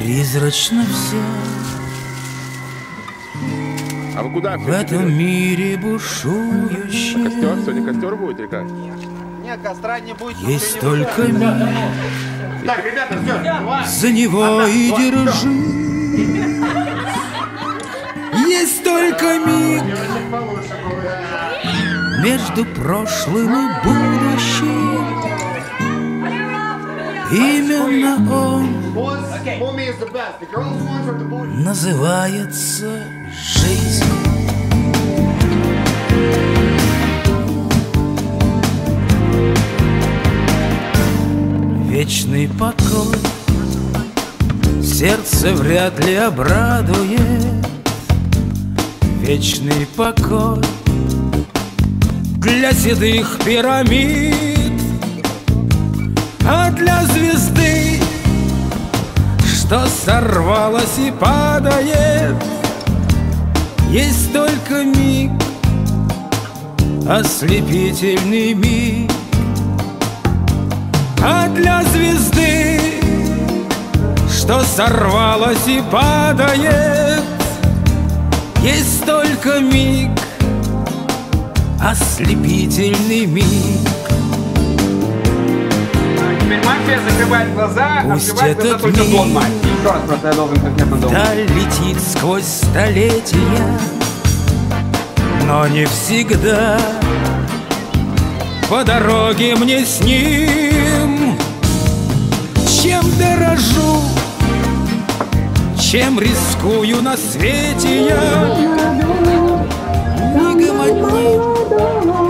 Призрачно все А вы куда? в этом мире бушующее Костер? Сегодня костер будет или как? Нет, костра не будет. Есть только миг, Так, ребята, все, за него и держи. Есть только миг между прошлым и будущим. Именно он называется жизнь. Вечный покой. Сердце вряд ли обрадует. Вечный покой. Для седых пирамид, а для звезды что сорвалось и падает. Есть только миг, ослепительный миг. А для звезды, что сорвалось и падает Есть только миг, ослепительный миг Закрывает глаза, Пусть открывает глаза только Дон. Еще раз просто я должен летит сквозь столетия Но не всегда. По дороге мне с ним Чем дорожу Чем рискую на свете я. Мигом одним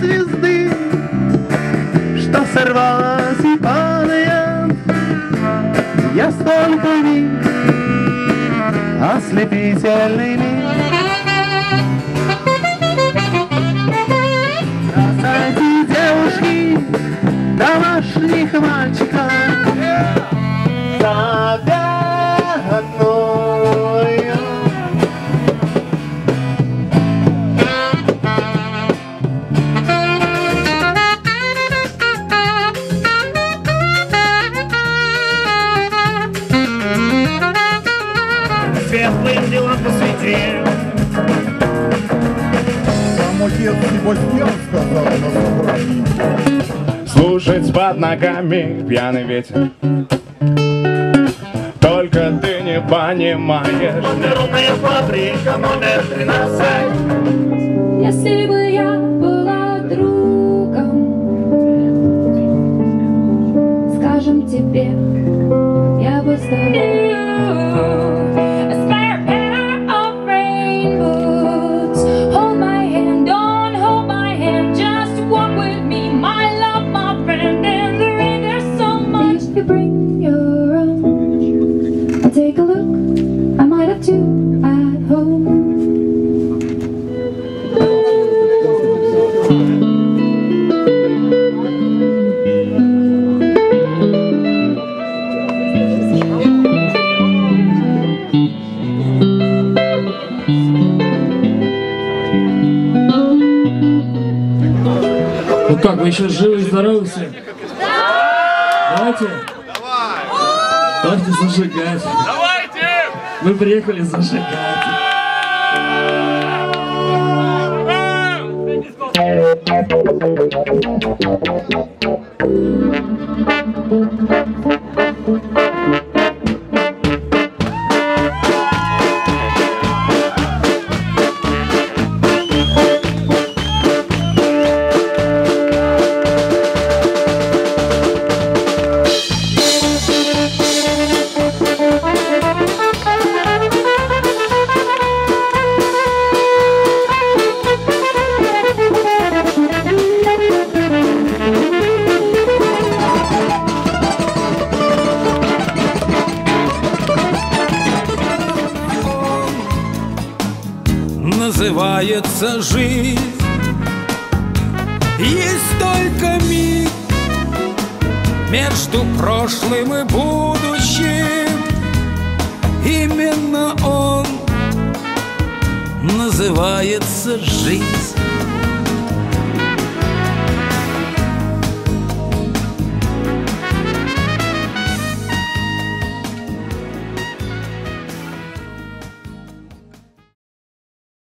звезды, что сорвалась и падает, Я столько миг, ослепительный миг. Красавицы девушки, домашних мальчиков, За Сам отец, небось, пьян сказал на собрании. Слушать под ногами пьяный ветер Только ты не понимаешь Модерная фабрика номер 13. Если бы я была другом, скажем тебе, я как, вы еще живы и здоровы все? Давайте. Давайте зажигать. Давайте! Мы приехали зажигать. называется жизнь. Есть только миг между прошлым и будущим. Именно он называется жизнь.